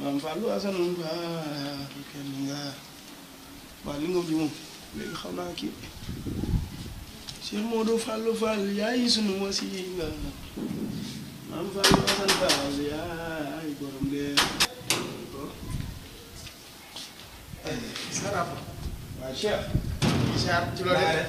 maam Fallou Assane Fall kenn nga waa li nga ji moom léegi xaw naa kii Cheikh Modou Fallou Fall yaay sunu wasiila maam Fallou Assane Fall yaay borom leer sarap waaw Cheikh Cheikh ci loolu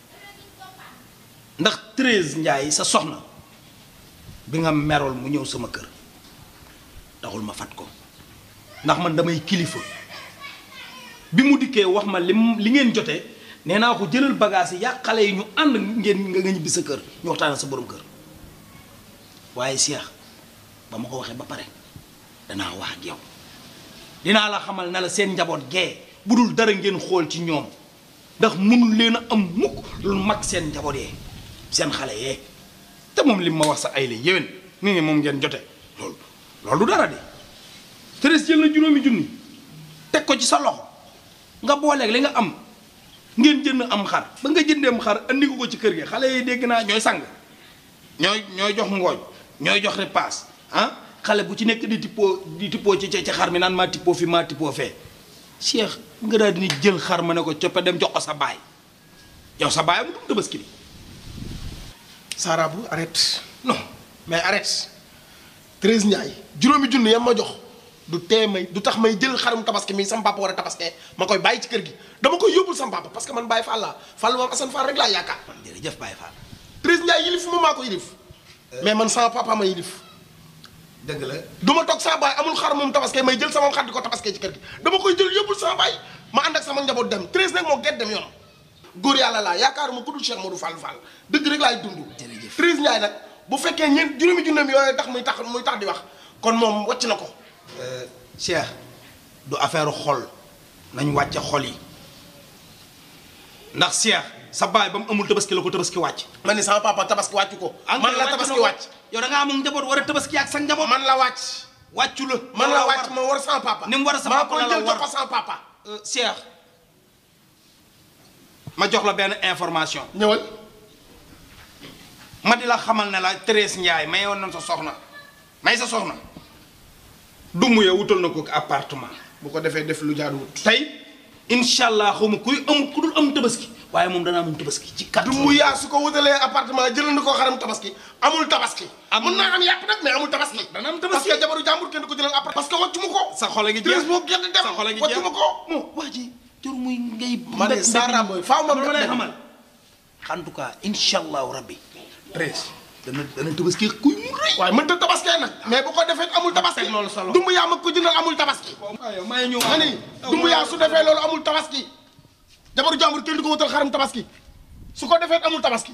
ndax Thérèse Ndiaye sa soxna bi nga merool mu ñëw sama kër taxul ma fat ko ndax man damay kilifa bi mu dikkee wax ma li li ngeen jotee nee naa ko jëlal bagage yi yàq xale yi ñu ànd ngeen nga nga ñibbi sa kër ñu waxtaan sa borom kër waaye Cheikh ba ma ko waxee ba pare danaa wax ak yow dinaa la xamal na la seen njaboot gee bu dul dara ngeen xool ci ñoom ndax mënul leen a am mukk lu mag seen njaboot yee seen xale yee te moom li ma wax sa ay la yéwén ni ngi moom ngeen jote loolu loolu du dara de Thérèse jël na juróomi junni teg ko ci sa loxo nga booleeg li nga am ngeen jënd am xar ba nga jëndeem xar andi ko ko ci kër gi xale yi dégg naa ñooy sang ñooy ñooy jox ngooñ ñooy jox repas ah xale bu ci nekk di tippoo di tippoo ci ci xar mi naan maa tippoo fi maa tippoo fee Cheikh nga daal di jël xar ma ne ko coppe dem jox ko sa baay yow sa baay mu dum tabaski bi. Sarabou arrête non mais arrête Thérèse Ndiaye juróomi junni yam ma jox. du tee may du tax may jël xarum tabaski mi sama papa war a tabaskee ma koy bàyyi ci kër gi dama koy yóbbul sama papa parce que man Baye Fall laa Fall moom Assane Fall rek laa yaakaar. jërëjëf Baye Fall. président yilif ma maa ko yilif. mais man sama papa ma yilif dëgg la du ma toog sama baay amul xar moom tabaskee may jël sama xar di ko tabaskee ci kër gi dama koy jël yóbbul sama baay ma ànd ak sama njaboot dem treize nag moo gën dem yoonam góor yàlla laa yaakaaruma ku dul Cheikh Modou Fall Fall dëgg rek laay dund jërëjëf treize Ndiaye nag bu fekkee ñeent juróomi junneem yooyu tax muy tax muy tax di wax kon moom wàcc na ko Cheikh du affaire xol nañ wàcce xol yi ndax seex sa baay ba mu amul tabaski la ko tabaski wàcc man ni sama papa tabaski wàcc ko man la tabaski wàcc yow da nga amul njaboot war a tabaski ak sa njaboot man la wàcc wàccu la man la wàcc ma war sama papa ni mu war a sa maa papa koy la la jël jox war ko sama papa seex ma jox la benn information. ñëwal. ma di la xamal ne la Thérèse Ndiaye mayoon nañ sa soxna may sa soxna du mu yow wutal na ko appartement. bu ko defee def lu jaaduwut. tey incha allah xaw ma kuy am ku dul am tabaski waaye moom dana am tabaski ci kat. du mu yaa su ko wutalee appartement jëlal na ko xaram tabaski amul tabaski. amul mën naa am yàpp nag mais amul tabaski. dana am tabaski parce que jabaru jàmbur kenn du ko jëlal appartement. parce que wàccu ma ko. sa xol a ngi jeex Thérèse boo gerte dem sa xol a ngi jeex wàccu ma ko. moo wax ji. tur muy ngay. ma ne Sara booy faaw ma lay xamal. en tout cas incha allahu rabbi. treize. dana dana tabaski kuy mu rëy. waaye mënut a tabaski nag. mais bu ko defee amul tabaski. loolu sa loxo Dumbuya ma ko jëndal amul tabaski. aywa maa ngi ñëw ma ne Dumbuya su defee loolu amul tabaski. jabaru jàmbur kenn du ko wutal xaram tabaski su ko defee amul tabaski.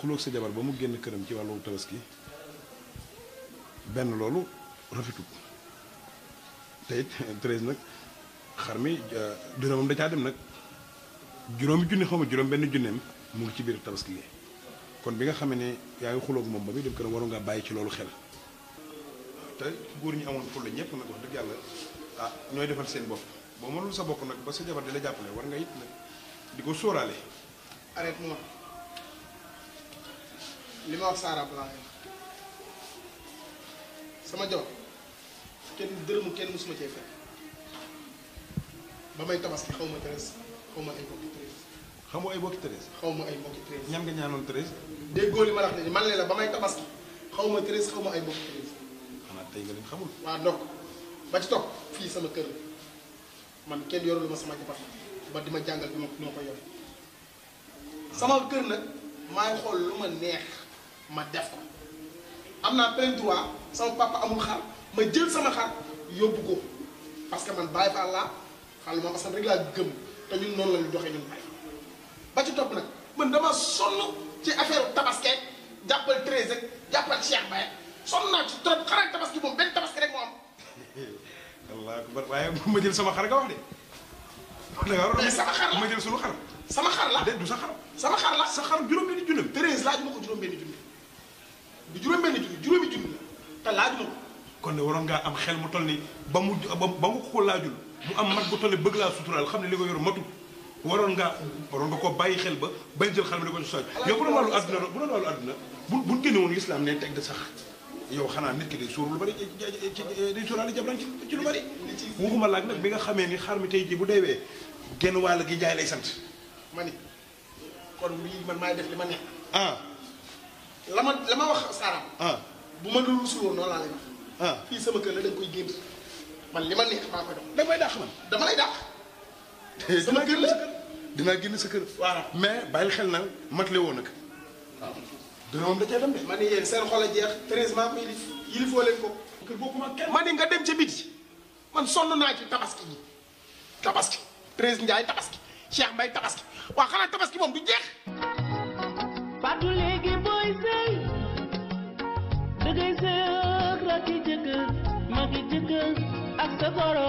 xuloog sa jabar ba mu génn këram ci wàllu tabaski benn loolu rafetul te it Thérèse nag xar mi euh, dërëmam da caa dem nag juróomi junni xaw ma juróom benn junneem mu ngi ci biir tabaski gi kon bi nga xamee ne yaa ngi xuloog moom ba muy dem këram waroon ngaa bàyyi ci loolu xel te góor ñi amoon fulla ñëpp nag wax dëgg yàlla ah ñooy defal seen bopp boo mënul sa bopp nag ba sa jabar di la jàppale war nga it nag di ko sóoraale arrête moi li ma wax Sara Blanc sama jaw kenn dërëmu kenn musuma cee fekk ba may tabaski xaw ma Thérèse xaw ma ay mbokki Thérèse xamoo ay bokki Thérèse xaw ma ay mbokki Thérèse ñan nga ñaanoon Thérèse déggoo li ma la wax ne man la ba may tabaski xaw ma Thérèse xaw ma ay mbokki Thérèse xanaa tey nga leen xamul waa ndokk ba ci topp fii sama kër la man kenn yorul ma sama jabar ba di ma jàngal bi ma bi ma ko yor sama kër nag maay xool lu ma neex ma def ko am naa plein droit sama papa amul xar ma jël sama xar yóbbu ko parce que man Baye Fall laa xaalis ma Assane rek laa gëm te ñun noonu la ñu doxee ñun Baye Fall ba ci topp nag man dama sonn ci affaire tabaski jàppal treize ak jàppal Cheikh Baye sonn naa ci trop xanaa tabaski moom benn tabaski rek moo am. allah akbar waaye ma jël sama xar nga wax de. da nga waroon sama xar ma jël sunu xar. sama xar la de du sa xar. sama xar la sa xar juróom-benni junni. treize laaj ma ko juróom-benni junni du juróom-benni junni juróomi junni la te laaj ma ko. kon ne waroon ngaa am xel mu toll ni ba mu ba mu ko laajul mu am mat bu toll ni bëgg laa suturaal xam ne li ko yor matul. waroon nga waroon nga koo bàyyi xel ba bañ jël xel mi di ko ci soj yow bu doon wàllu àdduna bu doon wàllu àdduna bu bu génne woon lislaam ne teg da sax yow xanaa nit ki day sóor lu bari ci ci day sóoraale jabaram ci ci lu bari waxuma laaj nag bi nga xamee ni xar mi tey jii bu deewee genn wàll gi njaay lay sant ma ni kon lii man maay def li ma neex ah la ma la ma wax Sara ah bu ma dul rusul woon noonu laa lay wax ah fii sama kër la da nga koy génn man li ma neex maa koy dox da may dàq man dama lay dàq sama kër la dinaa génn sa kër waaw mais bàyyil xel na mat le woon nag dërëm moom da cee dem de. ma ni yéen seen xol a jeex treize maa ko yilif yilifoo leen ko. kër boobu ma kenn. ma ni nga dem ca biti man sonn naa ci tabaski yi tabaski treize Ndiaye tabaski Cheikh Mbaye tabaski waa xanaa tabaski moom du jeex. Fatou léegi booy sëy dangay sëy ak rakki jëkkër magi jëkkër ak sa goro